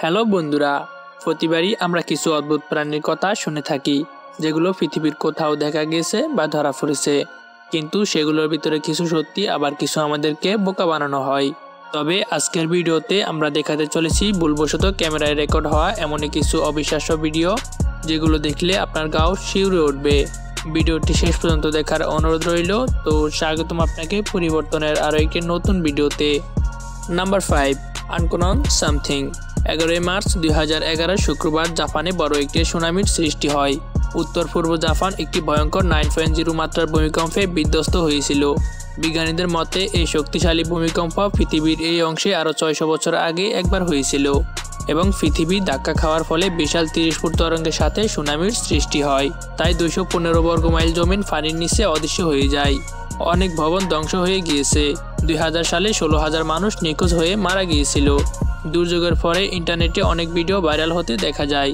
Hello বন্ধুরা, প্রতিবারই আমরা কিছু অদ্ভুত প্রাণীর কথা শুনে থাকি, যেগুলো পৃথিবীর কোথাও দেখা গেছে বা ধরা পড়েছে। কিন্তু সেগুলোর ভিতরে কিছু সত্যি, আবার কিছু আমাদেরকে বোকা বানানো হয়। তবে আজকের ভিডিওতে আমরা দেখাতে চলেছি ভুলবশত ক্যামেরায় রেকর্ড হওয়া এমনই কিছু অবিশ্বাস্য ভিডিও, যেগুলো দেখলে আপনার গাও শিউরে উঠবে। ভিডিওটি শেষ পর্যন্ত দেখার অনুরোধ রইল, তো স্বাগতম আপনাকে পরিবর্তনের আরও একটি নতুন ভিডিওতে। নাম্বার ফাইভ, আনকনন সামথিং। এগারোই মার্চ দুই হাজার এগারো শুক্রবার জাপানে বড় একটি সুনামির সৃষ্টি হয়। উত্তর পূর্ব জাপান একটি ভয়ঙ্কর নাইন পয়েন্ট জিরো মাত্রার ভূমিকম্পে বিধ্বস্ত হয়েছিল। বিজ্ঞানীদের মতে, এই শক্তিশালী ভূমিকম্প পৃথিবীর এই অংশে আরও ছয়শো বছর আগে একবার হয়েছিল এবং পৃথিবী ধাক্কা খাওয়ার ফলে বিশাল তিরিশ ফুট তরঙ্গের সাথে সুনামির সৃষ্টি হয়। তাই দুইশো পনেরো বর্গ মাইল জমিন পানির নিচে অদৃশ্য হয়ে যায়। অনেক ভবন ধ্বংস হয়ে গিয়েছে। দুই হাজার সালে ষোলো হাজার মানুষ নিখোঁজ হয়ে মারা গিয়েছিল। দুর্যোগের পরে ইন্টারনেটে অনেক ভিডিও ভাইরাল হতে দেখা যায়।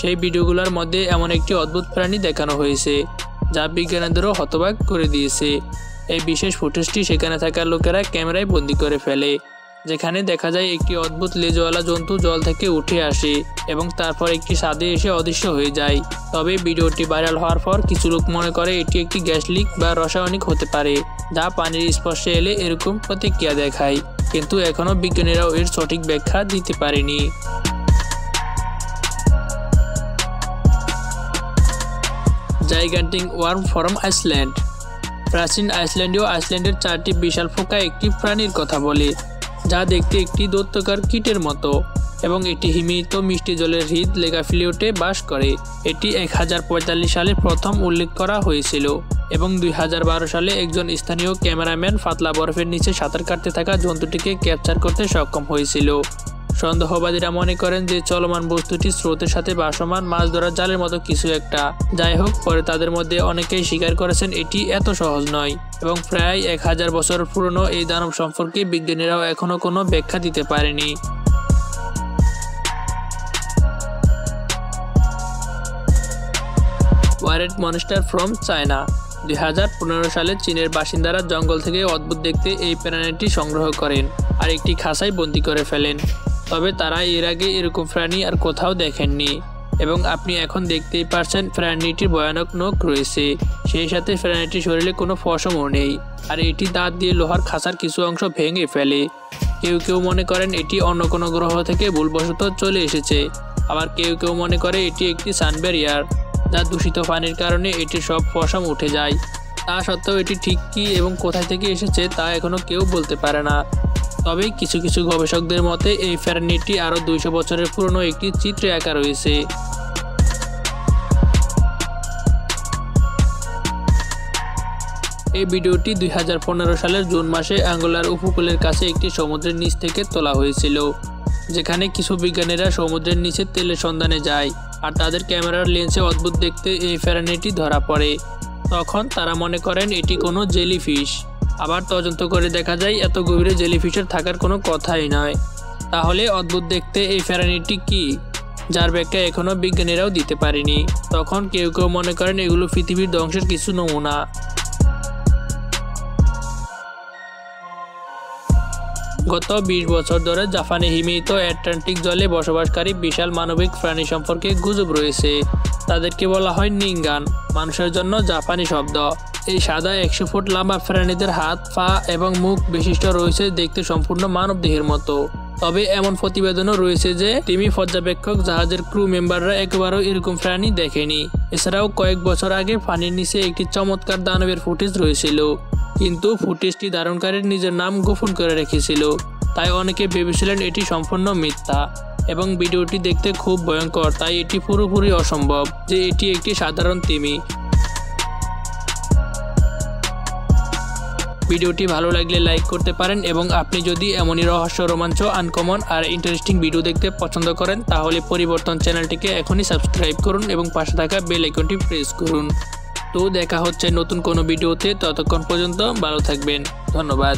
সেই ভিডিওগুলোর মধ্যে এমন একটি অদ্ভুত প্রাণী দেখানো হয়েছে, যা বিজ্ঞানীদেরও হতবাক করে দিয়েছে। এই বিশেষ ফুটেজটি সেখানে থাকা লোকেরা ক্যামেরায় বন্দি করে ফেলে, যেখানে দেখা যায় একটি অদ্ভুত লেজওয়ালা জন্তু জল থেকে উঠে আসে এবং তারপর একটি স্বাদে এসে অদৃশ্য হয়ে যায়। তবে ভিডিওটি ভাইরাল হওয়ার পর কিছু লোক মনে করে এটি একটি গ্যাস লিক বা রাসায়নিক হতে পারে, যা পানির স্পর্শে এলে এরকম প্রতিক্রিয়া দেখায়। কিন্তু এখনও বিজ্ঞানীরাও এর সঠিক ব্যাখ্যা দিতে পারেনি। Gigantic worm from Iceland. প্রাচীন আইসল্যান্ডীয় আইসল্যান্ডের চারটি বিশাল ফোকা একটি প্রাণীর কথা বলে, যা দেখতে একটি দৈত্যকার কীটের মতো এবং এটি হিমিত মিষ্টি জলের হ্রদ লেগাফিলিওটে বাস করে। এটি এক হাজার পঁয়তাল্লিশ সালে প্রথম উল্লেখ করা হয়েছিল। এবং দুই হাজার বারো সালে একজন স্থানীয় ক্যামেরাম্যান ফাতলা বরফের নিচে সাঁতার কাটতে থাকা জন্তুটিকে ক্যাপচার করতে সক্ষম হয়েছিল। সন্দেহবাদীরা মনে করেন যে চলমান বস্তুটি স্রোতের সাথে ভাসমান, মাছ ধরার জালের মতো কিছু একটা। যাই হোক, পরে তাদের মধ্যে অনেকেই স্বীকার করেছেন এটি এত সহজ নয় এবং প্রায় এক হাজার বছর পুরনো এই দানব সম্পর্কে বিজ্ঞানীরাও এখনও কোনো ব্যাখ্যা দিতে পারেনি। Weird monster from China. দুই হাজার পনেরো সালে চীনের বাসিন্দারা জঙ্গল থেকে অদ্ভুত দেখতে এই প্রাণীটি সংগ্রহ করেন আর একটি খাঁচায় বন্দি করে ফেলেন। তবে তারা এর আগে এরকম প্রাণী আর কোথাও দেখেননি এবং আপনি এখন দেখতেই পারছেন প্রাণীটির ভয়ানক নখ রয়েছে। সেই সাথে প্রাণীটির শরীরে কোনো ফসমও নেই আর এটি দাঁত দিয়ে লোহার খাসার কিছু অংশ ভেঙে ফেলে। কেউ কেউ মনে করেন এটি অন্য কোনো গ্রহ থেকে ভুলবশত চলে এসেছে। আবার কেউ কেউ মনে করে এটি একটি সানব্যারিয়ার যা দূষিত পানির কারণে এটির সব ফসম উঠে যায়। তা সত্ত্বেও এটি ঠিক কী এবং কোথায় থেকে এসেছে তা এখনও কেউ বলতে পারে না। তবে কিছু কিছু গবেষকদের মতে, এই ফেরানিটি আরও দুইশো বছরের পুরনো একটি চিত্রে আঁকা রয়েছে। এই ভিডিওটি দুই হাজার পনেরো সালের জুন মাসে আঙ্গোলার উপকূলের কাছে একটি সমুদ্রের নিচ থেকে তোলা হয়েছিল, যেখানে কিছু বিজ্ঞানীরা সমুদ্রের নিচে তেলের সন্ধানে যায়। আর তাদের ক্যামেরার লেন্সে অদ্ভুত দেখতে এই ফেরানিটি ধরা পড়ে। তখন তারা মনে করেন এটি কোনো জেলিফিশ। আবার তদন্ত করে দেখা যায়, এত গভীরে জেলিফিশের থাকার কোনো কথাই নয়। তাহলে অদ্ভুত দেখতে এই ফেরানিটি কি? যার ব্যাখ্যা এখনও বিজ্ঞানীরাও দিতে পারেনি। তখন কেউ কেউ মনে করেন এগুলো পৃথিবীর ধ্বংসের কিছু নমুনা। গত ২০ বছর ধরে জাপানে হিমিত অ্যাটলান্টিক জলে বসবাসকারী বিশাল মানবিক প্রাণী সম্পর্কে গুজব রয়েছে। তাদেরকে বলা হয় নিঙ্গান, মানুষের জন্য জাপানি শব্দ। এই সাদা একশো ফুট লম্বা প্রাণীদের হাত, পা এবং মুখ বিশিষ্ট রয়েছে দেখতে সম্পূর্ণ মানব দেহের মতো। তবে এমন প্রতিবেদনও রয়েছে যে টিমি পর্যবেক্ষক জাহাজের ক্রু মেম্বাররা একেবারেও এরকম প্রাণী দেখেনি। এছাড়াও কয়েক বছর আগে পানির নিচে একটি চমৎকার দানবের ফুটেজ রয়েছিল। কিন্তু ফুটেজটি ধারণকারীর নিজের নাম গোপন করে রেখেছিল। তাই অনেকে ভেবেছিলেন এটি সম্পূর্ণ মিথ্যা এবং ভিডিওটি দেখতে খুব ভয়ঙ্কর, তাই এটি পুরোপুরি অসম্ভব যে এটি একটি সাধারণ তিমি। ভিডিওটি ভালো লাগলে লাইক করতে পারেন এবং আপনি যদি এমনই রহস্য, রোমাঞ্চ, আনকমন আর ইন্টারেস্টিং ভিডিও দেখতে পছন্দ করেন, তাহলে পরিবর্তন চ্যানেলটিকে এখনই সাবস্ক্রাইব করুন এবং পাশে থাকা বেল আইকনটি প্রেস করুন। তো দেখা হচ্ছে নতুন কোনো ভিডিওতে ততক্ষণ পর্যন্ত ভালো থাকবেন। ধন্যবাদ।